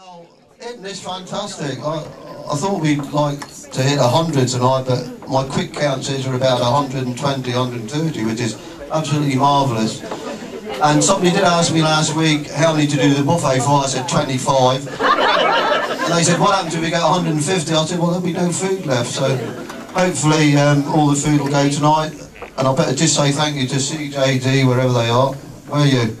Well, isn't this fantastic? I, I thought we'd like to hit 100 tonight, but my quick count says we're about 120, 130, which is absolutely marvellous. And somebody did ask me last week how many to do the buffet for. I said 25. And they said, what happens if we get 150? I said, well, there'll be no food left. So hopefully um, all the food will go tonight. And I better just say thank you to CJD, wherever they are. Where are you?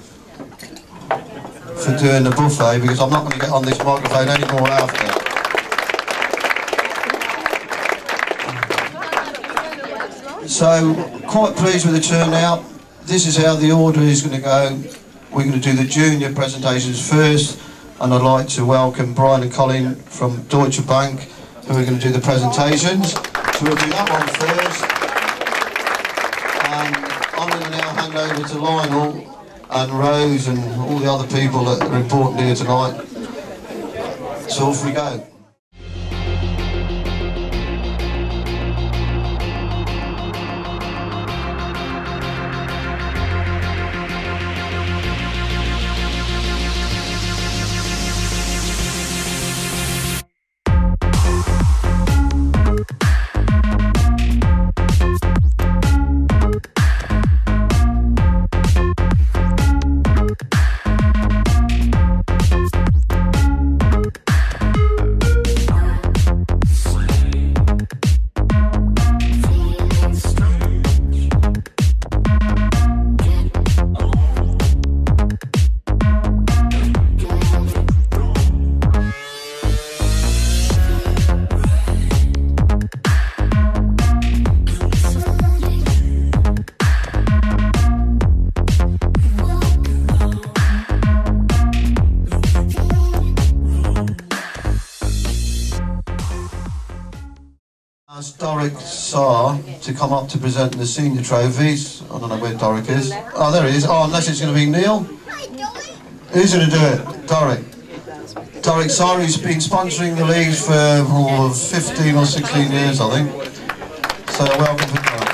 For doing the buffet, because I'm not going to get on this microphone anymore after. So, quite pleased with the turnout. This is how the order is going to go. We're going to do the junior presentations first, and I'd like to welcome Brian and Colin from Deutsche Bank, who are going to do the presentations. So we'll do that one first. And I'm going to now hand over to Lionel and Rose and all the other people that are important here tonight. So off we go. Doric Saar to come up to present the senior trophies. I don't know where Doric is. Oh, there he is. Oh, unless it's going to be Neil. Who's going to do it? Doric. Doric Saar, who's been sponsoring the leagues for oh, 15 or 16 years, I think. So welcome to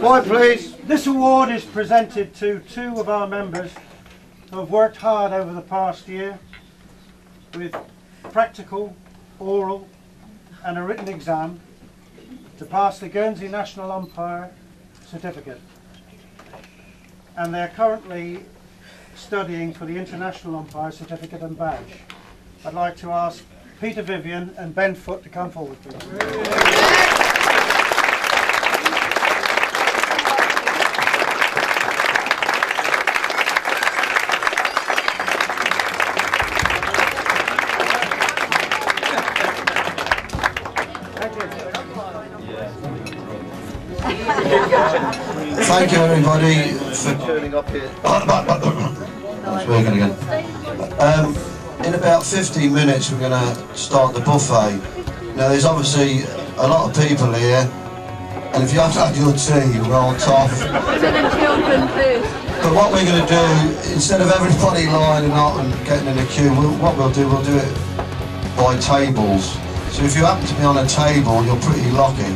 Boy, please. This award is presented to two of our members who have worked hard over the past year with practical, oral and a written exam to pass the Guernsey National Umpire certificate. And they're currently studying for the International Umpire certificate and badge. I'd like to ask Peter Vivian and Ben Foot to come forward, please. Thank you everybody for turning up here. Again. Um, in about 15 minutes we're going to start the buffet Now there's obviously a lot of people here, and if you haven't had your tea, roll off. To the children first. But what we're going to do, instead of everybody lining up and getting in a queue, we'll, what we'll do, we'll do it by tables. So if you happen to be on a table, you're pretty lucky.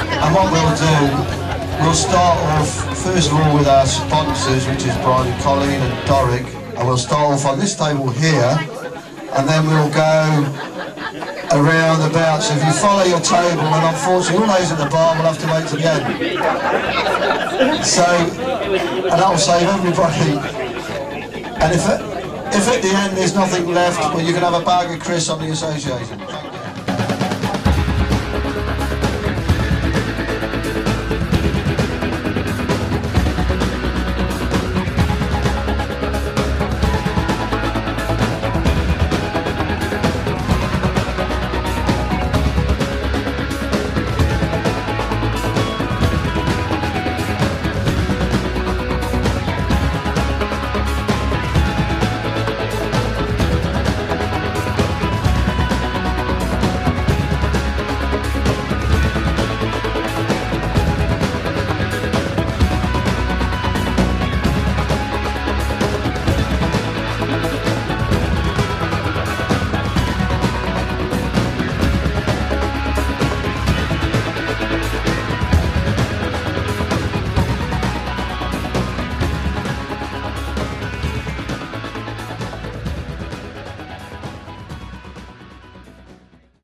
And what we'll do, we'll start off, first of all, with our sponsors, which is Brian Colleen and Doric. And we'll start off on this table here, and then we'll go around the about. So if you follow your table, and unfortunately all those at the bar will have to wait to the end. So, and that'll save everybody. And if, if at the end there's nothing left, well you can have a bag of crisps on the association.